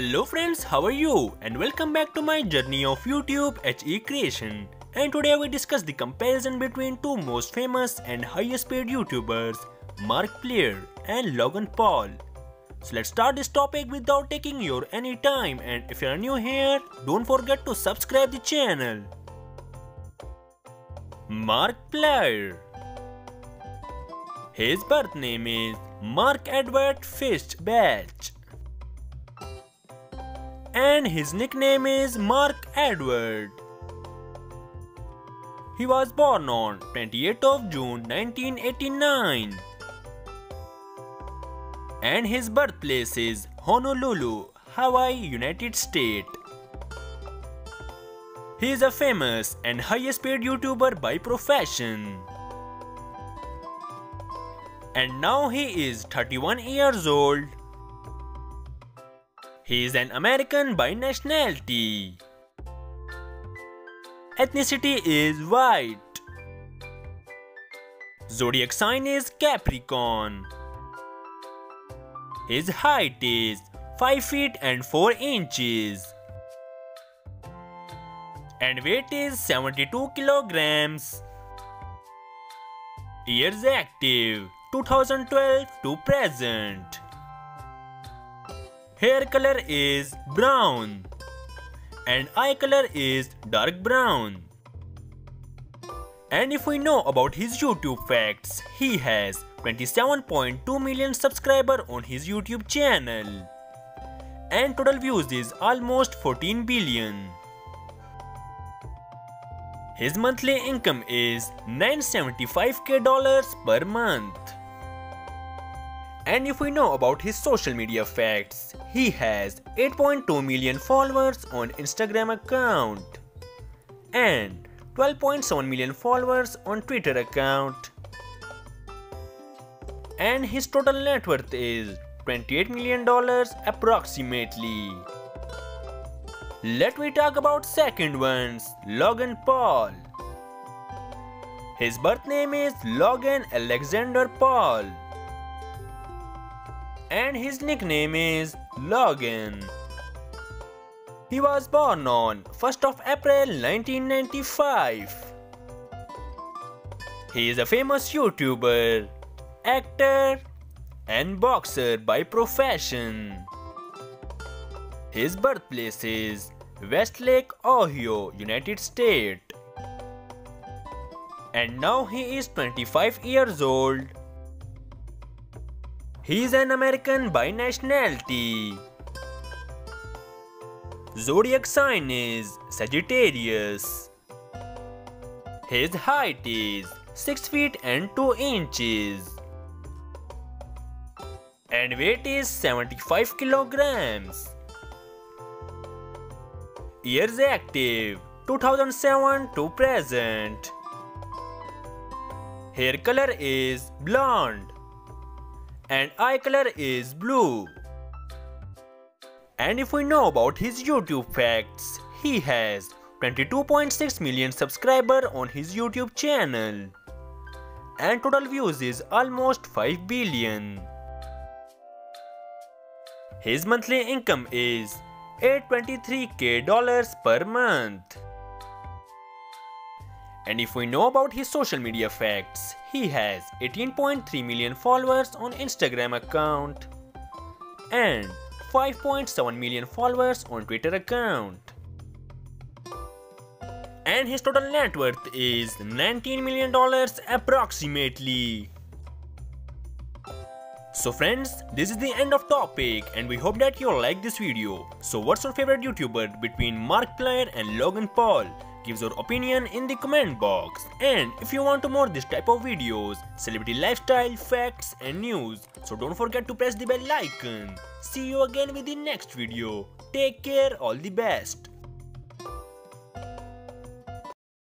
Hello friends, how are you? And welcome back to my journey of YouTube HE creation. And today we discuss the comparison between two most famous and highest paid YouTubers, Mark Markiplier and Logan Paul. So let's start this topic without taking your any time and if you are new here, don't forget to subscribe the channel. Mark Markiplier His birth name is Mark Edward Fischbach and his nickname is Mark Edward. He was born on 28th of June 1989 and his birthplace is Honolulu, Hawaii, United States. He is a famous and highest paid YouTuber by profession. And now he is 31 years old he is an American by nationality. Ethnicity is white. Zodiac sign is Capricorn. His height is 5 feet and 4 inches. And weight is 72 kilograms. Years active 2012 to present. Hair color is brown and eye color is dark brown. And if we know about his YouTube facts, he has 27.2 million subscribers on his YouTube channel. And total views is almost 14 billion. His monthly income is 975k dollars per month. And if we know about his social media facts, he has 8.2 million followers on Instagram account and 12.7 million followers on Twitter account. And his total net worth is 28 million dollars approximately. Let me talk about second ones, Logan Paul. His birth name is Logan Alexander Paul and his nickname is Logan. He was born on 1st of April 1995. He is a famous YouTuber, actor, and boxer by profession. His birthplace is Westlake, Ohio, United States. And now he is 25 years old he is an American by nationality. Zodiac sign is Sagittarius. His height is 6 feet and 2 inches. And weight is 75 kilograms. Years active 2007 to present. Hair color is blonde and eye color is blue. And if we know about his YouTube facts, he has 22.6 million subscribers on his YouTube channel. And total views is almost 5 billion. His monthly income is 823k dollars per month. And if we know about his social media facts, he has 18.3 million followers on Instagram account and 5.7 million followers on Twitter account. And his total net worth is 19 million dollars approximately. So friends, this is the end of topic and we hope that you like this video. So what's your favorite YouTuber between Markiplier and Logan Paul? Give your opinion in the comment box. And if you want more this type of videos, celebrity lifestyle, facts and news, so don't forget to press the bell icon. See you again with the next video. Take care, all the best.